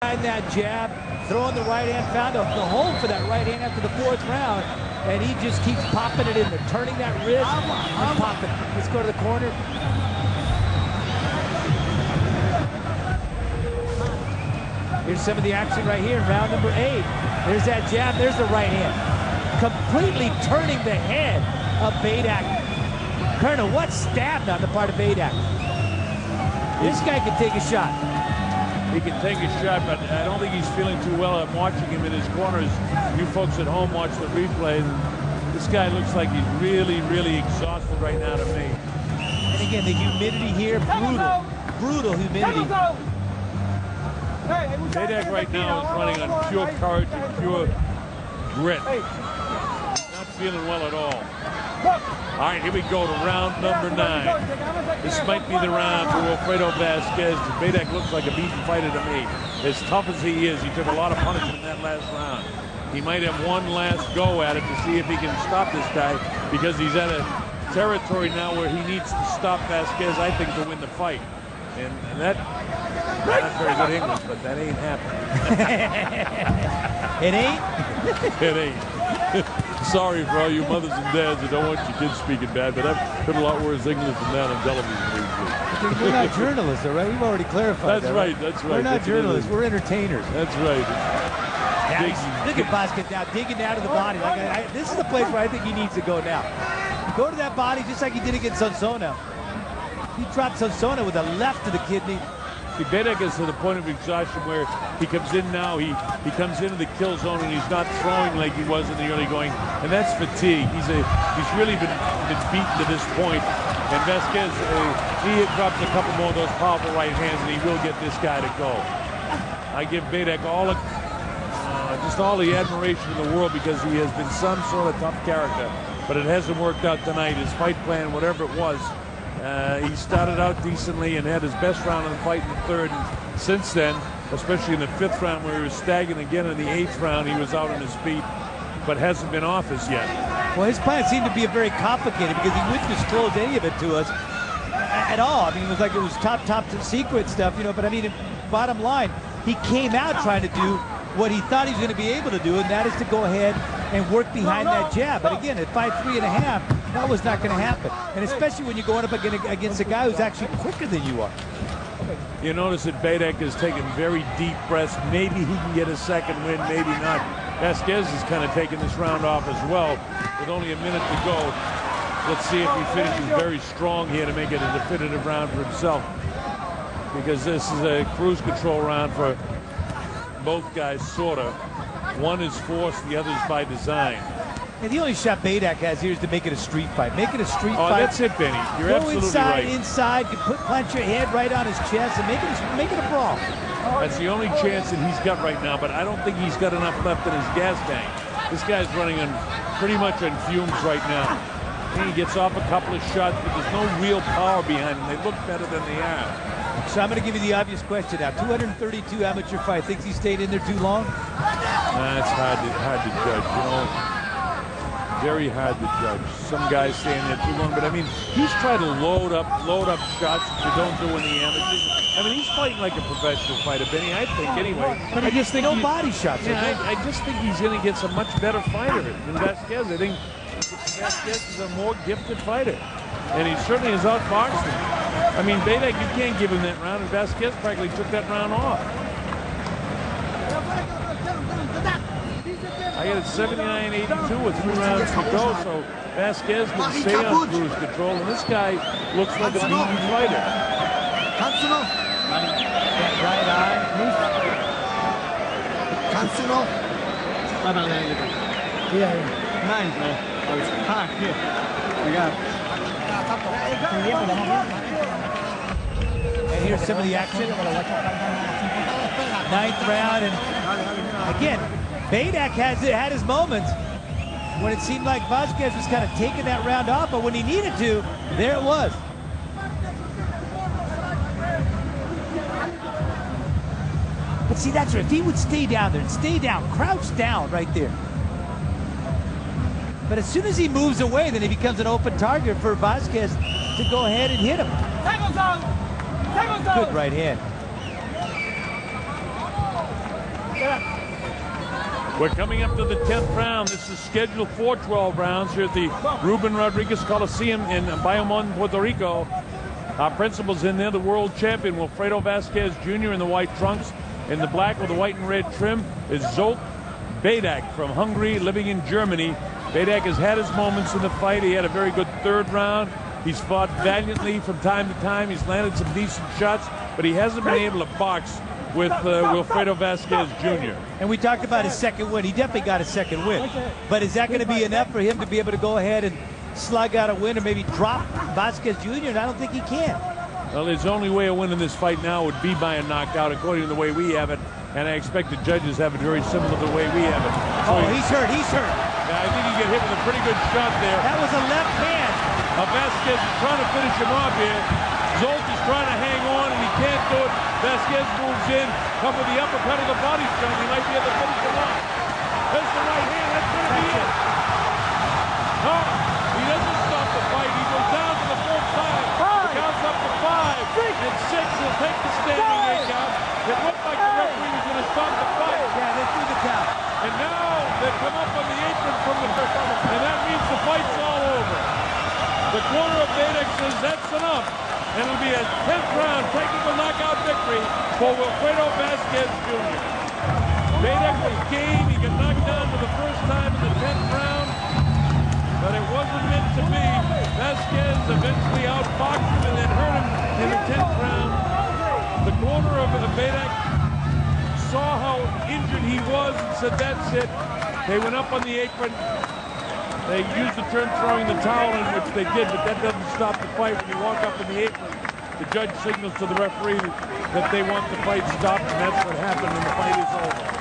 behind that jab, throwing the right hand, found a, the hole for that right hand after the fourth round, and he just keeps popping it in there, turning that wrist and popping. Let's go to the corner. Here's some of the action right here in round number eight. There's that jab, there's the right hand. Completely turning the head of Bedak. Colonel, what stabbed on the part of Bedak? This guy can take a shot. He can take a shot, but I don't think he's feeling too well. I'm watching him in his corners. You folks at home watch the replay. This guy looks like he's really, really exhausted right now to me. And again, the humidity here, brutal, brutal humidity. Bedak right now is running on pure courage and pure grit. Feeling well at all. All right, here we go to round number nine. This might be the round for Wilfredo Vazquez. Bedak looks like a beaten fighter to me. As tough as he is, he took a lot of punishment in that last round. He might have one last go at it to see if he can stop this guy because he's at a territory now where he needs to stop Vazquez, I think, to win the fight. And, and that, not very good English, but that ain't happening. it ain't? it ain't. Sorry for all you mothers and dads that don't want your kids speaking bad, but I've heard a lot worse English than that on television. We're not journalists, all right? We've already clarified That's that, right, that's right. We're not That's journalists, we're entertainers. That's right. Now he's- look at Vazquez now digging down to the body. Like I, I, this is the place where I think he needs to go now. Go to that body just like he did against Sonsona. He dropped Sonsona with a left to the kidney. Bedak is to the point of exhaustion where he comes in now, he, he comes into the kill zone and he's not throwing like he was in the early going, and that's fatigue. He's a he's really been, been beaten to this point. And Vazquez, uh, he drops a couple more of those powerful right hands and he will get this guy to go. I give Bedak all the, uh, just all the admiration in the world because he has been some sort of tough character, but it hasn't worked out tonight. His fight plan, whatever it was, uh, he started out decently and had his best round of the fight in the third. And since then, especially in the fifth round where he was staggering again in the eighth round, he was out on his feet, but hasn't been off as yet. Well, his plan seemed to be a very complicated because he wouldn't disclose any of it to us at all. I mean, it was like it was top, top secret stuff, you know. But I mean, bottom line, he came out trying to do what he thought he was going to be able to do, and that is to go ahead and work behind that jab. But again, at five three and a half, that was not going to happen. And especially when you're going up against a guy who's actually quicker than you are. You notice that Bedak is taking very deep breaths. Maybe he can get a second win, maybe not. Vazquez is kind of taking this round off as well with only a minute to go. Let's see if he finishes very strong here to make it a definitive round for himself. Because this is a cruise control round for both guys, sort of. One is forced, the other is by design. And the only shot Bedak has here is to make it a street fight. Make it a street Oh, fight. that's it, Benny. You're Go absolutely inside, right. inside, you put plant your head right on his chest and make it a, make it a brawl. That's the only chance that he's got right now, but I don't think he's got enough left in his gas tank. This guy's running on pretty much on fumes right now. He gets off a couple of shots, but there's no real power behind him. They look better than they are. So I'm going to give you the obvious question now. 232 amateur fight. Thinks he stayed in there too long? Nah, it's hard to, hard to judge, you know. Very hard to judge. Some guys staying there too long, but I mean, he's trying to load up, load up shots that you don't do in the amateurs. I mean, he's fighting like a professional fighter, Benny. I think anyway. But I just think no he- body shots. Yeah. I, I just think he's going to get some much better fighter than Vazquez. I think Vazquez is a more gifted fighter, and he certainly is outboxed him. I mean, Bedak, you can't give him that round, and Vazquez practically took that round off. I got it 79-82 with three rounds to go, so Vazquez can stay on cruise control, and this guy looks like a beaten fighter. That right eye. Yeah, yeah. Nine. Ah, here. We got And here's some of the action. Ninth round, and again, Bedak has had his moments when it seemed like Vazquez was kind of taking that round off, but when he needed to, there it was. But see, that's right. If he would stay down there and stay down, crouch down right there. But as soon as he moves away, then he becomes an open target for Vazquez to go ahead and hit him. Good right hand. We're coming up to the 10th round. This is scheduled for 12 rounds here at the Ruben Rodriguez Coliseum in Bayamon, Puerto Rico. Our principal's in there, the world champion, Wilfredo Vazquez Jr. in the white trunks. In the black with the white and red trim is Zsolt Bedak from Hungary, living in Germany. Bedak has had his moments in the fight. He had a very good third round. He's fought valiantly from time to time. He's landed some decent shots, but he hasn't been able to box with uh, Wilfredo Vazquez Jr. And we talked about his second win. He definitely got a second win. But is that going to be enough for him to be able to go ahead and slug out a win or maybe drop Vazquez Jr.? And I don't think he can. Well, his only way of winning this fight now would be by a knockout, according to the way we have it. And I expect the judges have it very similar to the way we have it. So oh, he's hurt. He's hurt. Yeah, I think he got hit with a pretty good shot there. That was a left hand. Uh, Vazquez is trying to finish him off here. Zsolt is trying to hang on, and he can't do it. Vazquez moves in, come with the uppercut of the body shot. He might be able to finish him off. There's the right hand. That's going to be it. No, he doesn't stop the fight. He goes down to the full time. He counts up to five and six. He'll take the standing eight count. It looked like the referee was going to stop the fight. Yeah, they threw the count. And now they come up on the apron from the and that means the fight's all over. The corner of Bedak says that's enough. It'll be a 10th round technical knockout victory for Wilfredo Vazquez Jr. Bedak was game. He got knocked down for the first time in the 10th round. But it wasn't meant to be. Vazquez eventually outboxed him and then hurt him in the 10th round. The corner of Bedak saw how injured he was and said, that's it. They went up on the apron. They used the term throwing the towel in, which they did, but that doesn't stop the fight. When you walk up in the apron, the judge signals to the referee that they want the fight stopped, and that's what happened, and the fight is over.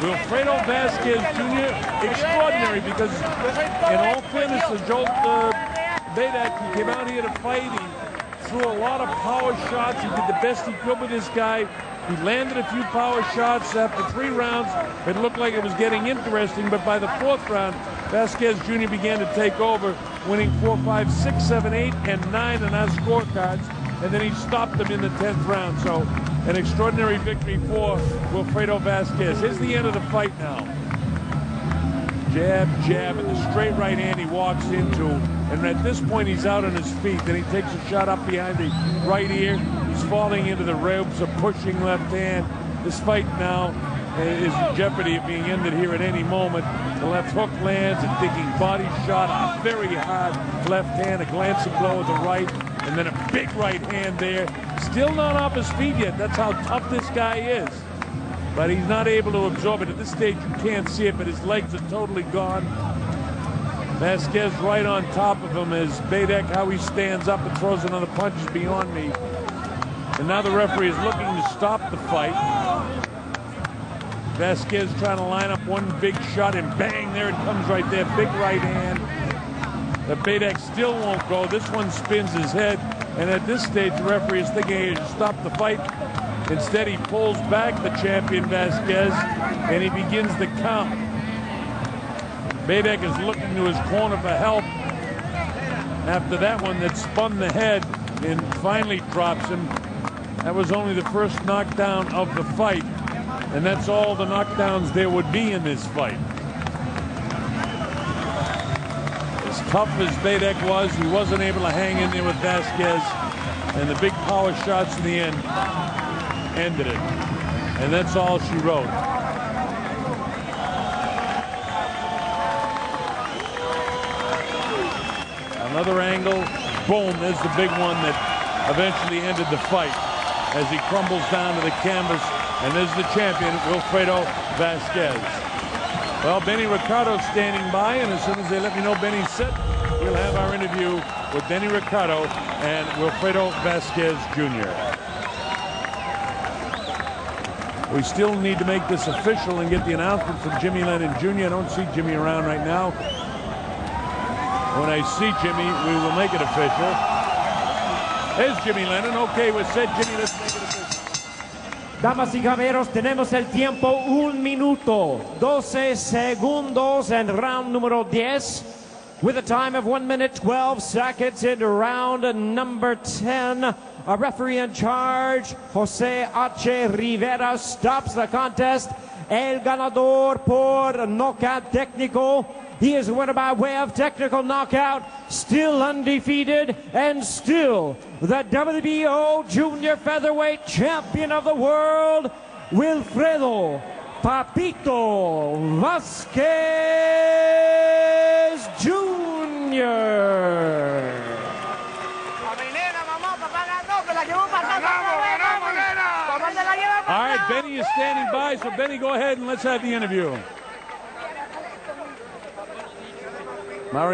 Wilfredo Vazquez Jr., extraordinary, because in all fairness to Zsolt uh, Bedak, he came out here to fight. He threw a lot of power shots. He did the best he could with this guy. He landed a few power shots after three rounds. It looked like it was getting interesting, but by the fourth round, Vazquez Jr. began to take over, winning four, five, six, seven, eight, and nine on our scorecards. And then he stopped them in the 10th round. So an extraordinary victory for Wilfredo Vazquez. Here's the end of the fight now. Jab, jab, and the straight right hand he walks into. And at this point, he's out on his feet. Then he takes a shot up behind the right ear. He's falling into the ribs, a pushing left hand. This fight now is in jeopardy of being ended here at any moment. The left hook lands, a digging body shot, a very hard left hand, a glancing blow with the right, and then a big right hand there. Still not off his feet yet. That's how tough this guy is. But he's not able to absorb it. At this stage, you can't see it, but his legs are totally gone. Vazquez right on top of him as Bedak, how he stands up and throws another punch is beyond me. And now the referee is looking to stop the fight. Vazquez trying to line up one big shot and bang, there it comes right there. Big right hand. The Bedak still won't go. This one spins his head. And at this stage, the referee is thinking he should stop the fight. Instead, he pulls back the champion Vazquez and he begins the count. Bedak is looking to his corner for help after that one that spun the head and finally drops him. That was only the first knockdown of the fight. And that's all the knockdowns there would be in this fight. As tough as Bedak was, he wasn't able to hang in there with Vazquez. And the big power shots in the end ended it. And that's all she wrote. Another angle. Boom, there's the big one that eventually ended the fight as he crumbles down to the canvas. And there's the champion, Wilfredo Vazquez. Well, Benny Ricardo standing by, and as soon as they let me know Benny's set, we'll have our interview with Benny Ricardo and Wilfredo Vazquez Jr. We still need to make this official and get the announcement from Jimmy Lennon Jr. I don't see Jimmy around right now. When I see Jimmy, we will make it official. Es Jimmy Lennon. Okay, we said Jimmy, let's make it official. Damas y caballeros, tenemos el tiempo un minuto, 12 segundos en round número 10. With a time of 1 minute 12 seconds in round number 10. A referee in charge, Jose H. Rivera, stops the contest El ganador por knockout técnico. He is a winner by way of technical knockout, still undefeated, and still the WBO Junior Featherweight Champion of the World, Wilfredo Papito Vazquez Jr. A mi nena, mamá, papá ganó, que la llevó para casa. ¡Ganamos, ganamos, nena! Papá te la lleva para All right, Benny is standing by, so Benny, go ahead and let's have the interview. Mario.